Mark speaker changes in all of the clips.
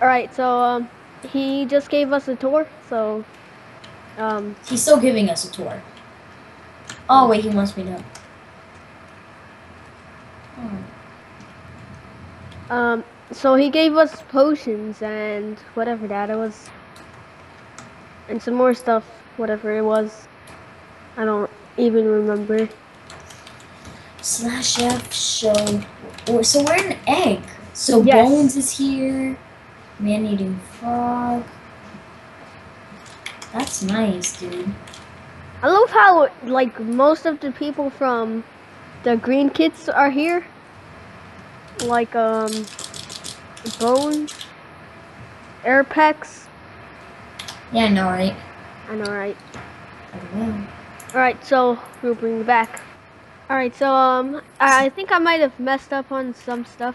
Speaker 1: All right, so um, he just gave us a tour. So, um,
Speaker 2: He's still giving us a tour. Oh wait, he wants me to. Oh.
Speaker 1: um, so he gave us potions and whatever that it was, and some more stuff, whatever it was. I don't even remember.
Speaker 2: Slash F show. So we're an egg. So
Speaker 1: Yes.
Speaker 2: Bones is here. Man eating frog. That's nice, dude.
Speaker 1: I love how like most of the people from the Green Kids are here. Like um, Bone, Airpex.
Speaker 2: Yeah, I know, right?
Speaker 1: I know, right?
Speaker 2: I will.
Speaker 1: All right, so we'll bring it back. All right, so um, I I think I might have messed up on some stuff,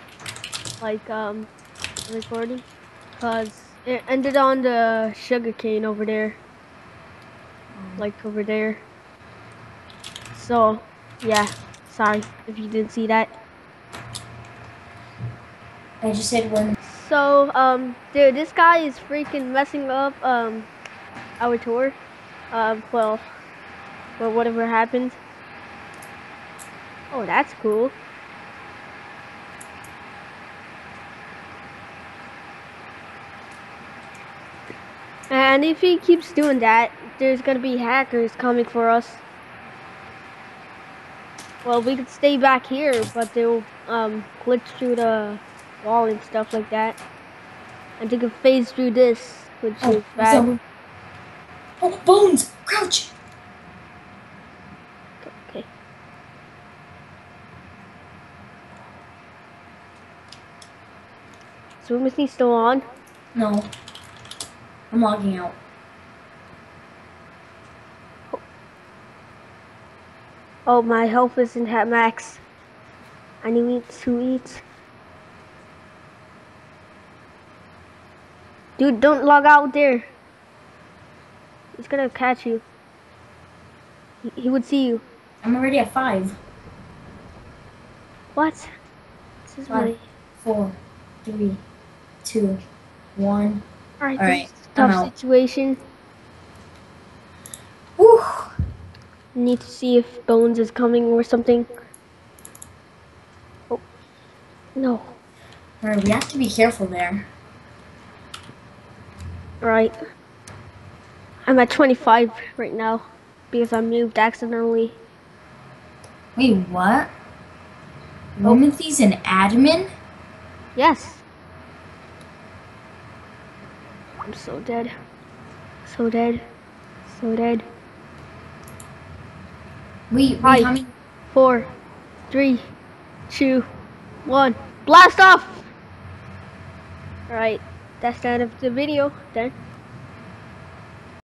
Speaker 1: like um, recording, cause it ended on the sugar cane over there, like over there. So, yeah, sorry if you didn't see that.
Speaker 2: I just said when.
Speaker 1: So, um, dude, this guy is freaking messing up um our tour. Um, well, well, whatever happened. Oh, that's cool. And if he keeps doing that, there's gonna be hackers coming for us. Well, we could stay back here, but they'll um glitch through the wall and stuff like that. And they can phase through this, which
Speaker 2: Oh,
Speaker 1: is bad.
Speaker 2: oh, Bones! Crouch!
Speaker 1: Okay. Swim is he still on?
Speaker 2: No. I'm logging out.
Speaker 1: Oh, my health isn't at max. I need to eat. Dude, don't log out there. He's gonna catch you. He, he would see you.
Speaker 2: I'm already at five,
Speaker 1: What? This is my.
Speaker 2: Five. four, three, two, one.
Speaker 1: Alright,
Speaker 2: Alright,
Speaker 1: this is a tough situation.
Speaker 2: Whew!
Speaker 1: Need to see if Bones is coming or something. Oh. No.
Speaker 2: Alright, we have to be careful there.
Speaker 1: Right. I'm at 25 right now because I moved accidentally.
Speaker 2: Wait, what? Wiimothy's hmm? an admin?
Speaker 1: Yes. I'm so dead. So dead. So dead.
Speaker 2: We, wait,
Speaker 1: Hi.
Speaker 2: how many?
Speaker 1: Four, three, two, one. Blast off! Alright, that's the end of the video then.